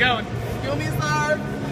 going. Kill me, sir.